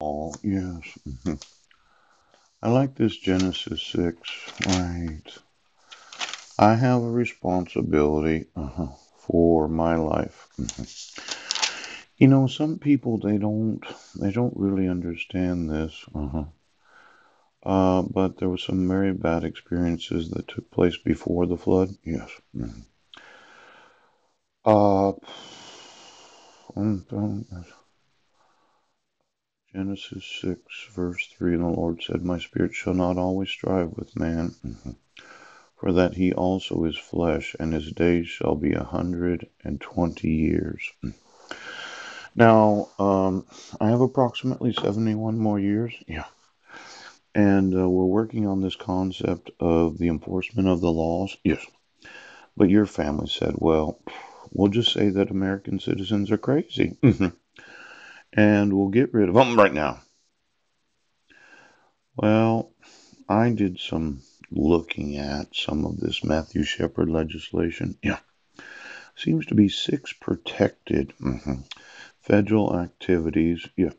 Oh, yes. I like this Genesis 6. Right. I have a responsibility uh-huh, for my life. You know, some people they don't they don't really understand this. Uh-huh. Uh, but there were some very bad experiences that took place before the flood. Yes. hmm Uh, um, um, Genesis 6, verse 3 And the Lord said, My spirit shall not always strive with man, for that he also is flesh, and his days shall be a hundred and twenty years. Now, um, I have approximately 71 more years. Yeah. And uh, we're working on this concept of the enforcement of the laws. Yes. But your family said, well, we'll just say that American citizens are crazy. And we'll get rid of them right now. Well, I did some looking at some of this Matthew Shepard legislation. Yeah. Seems to be six protected mhm, federal activities. Yeah.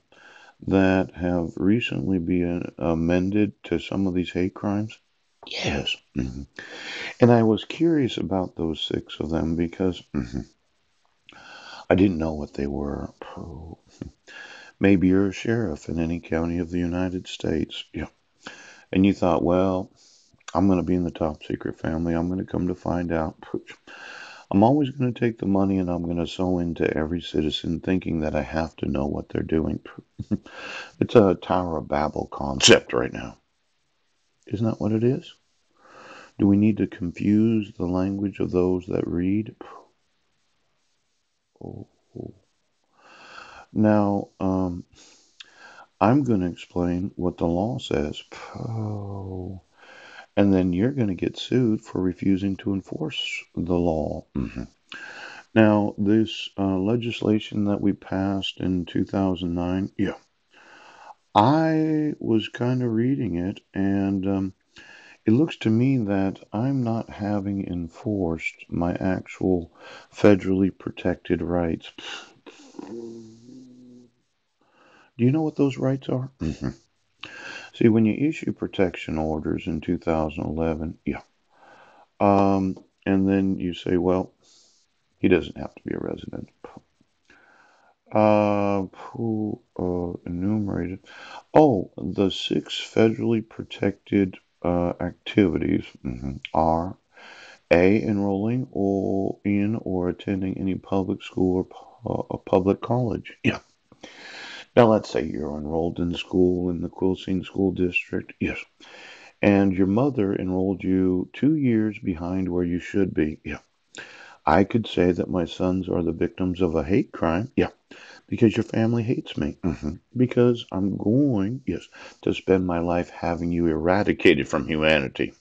That have recently been amended to some of these hate crimes. Yes. mhm. And I was curious about those six of them because mhm, I didn't know what they were. Maybe you're a sheriff in any county of the United States. Yeah. And you thought, well, I'm going to be in the top secret family. I'm going to come to find out. I'm always going to take the money and I'm going to sow into every citizen thinking that I have to know what they're doing. it's a Tower of Babel concept right now. Isn't that what it is? Do we need to confuse the language of those that read? Oh, oh. Now, um, I'm going to explain what the law says. Oh. And then you're going to get sued for refusing to enforce the law. Mhm. Now, this uh, legislation that we passed in 2009, yeah, I was kind of reading it, and um, it looks to me that I'm not having enforced my actual federally protected rights. Do you know what those rights are? Mhm. See, when you issue protection orders in 2011, yeah, um, and then you say, well, he doesn't have to be a resident. Uh, who uh, enumerated? Oh, the six federally protected uh, activities mhm, are a enrolling or in or attending any public school or uh, public college. Yeah. Now, let's say you're enrolled in school in the Quilcene School District. Yes. And your mother enrolled you two years behind where you should be. Yeah. I could say that my sons are the victims of a hate crime. Yeah. Because your family hates me. hmm Because I'm going, yes, to spend my life having you eradicated from humanity.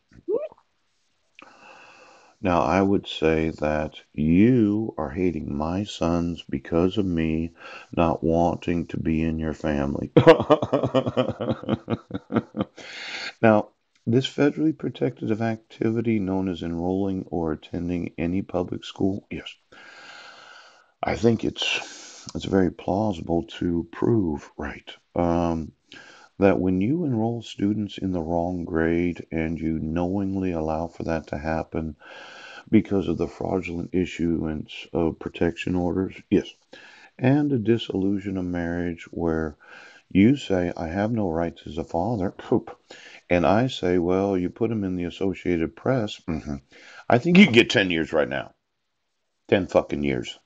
Now, I would say that you are hating my sons because of me not wanting to be in your family. now, this federally protected activity known as enrolling or attending any public school, yes, I think it's it's very plausible to prove, right? Um, that when you enroll students in the wrong grade and you knowingly allow for that to happen because of the fraudulent issuance of protection orders, yes, and a dissolution of marriage where you say, I have no rights as a father, poop, and I say, well, you put him in the Associated Press, hmm I think you get 10 years right now. 10 fucking years.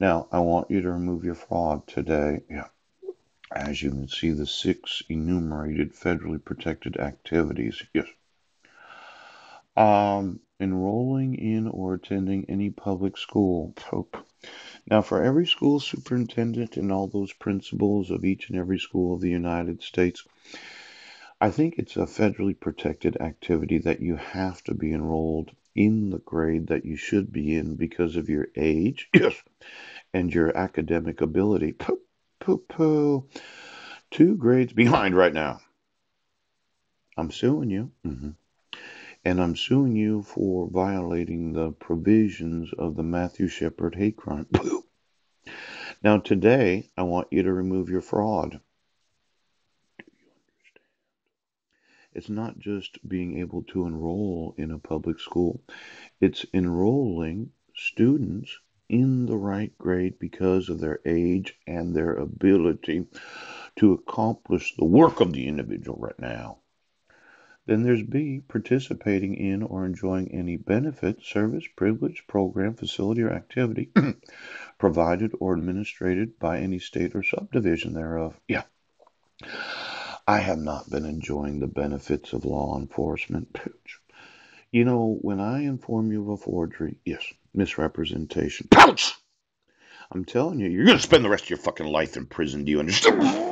Now, I want you to remove your fraud today. Yeah. As you can see, the six enumerated federally protected activities. Yes. Um, enrolling in or attending any public school. Now, for every school superintendent and all those principals of each and every school of the United States, I think it's a federally protected activity that you have to be enrolled in the grade that you should be in because of your age. Yes. And your academic ability. Poo, poo, poo. Two grades behind right now. I'm suing you. hmm And I'm suing you for violating the provisions of the Matthew Shepard hate crime. Now, today, I want you to remove your fraud. Do you understand? It's not just being able to enroll in a public school, it's enrolling students in the right grade because of their age and their ability to accomplish the work of the individual right now. Then there's B, participating in or enjoying any benefit, service, privilege, program, facility, or activity provided or administered by any state or subdivision thereof. Yeah. I have not been enjoying the benefits of law enforcement. You know, when I inform you of a forgery, yes, misrepresentation. Pouch! I'm telling you, you're going to spend the rest of your fucking life in prison. Do you understand?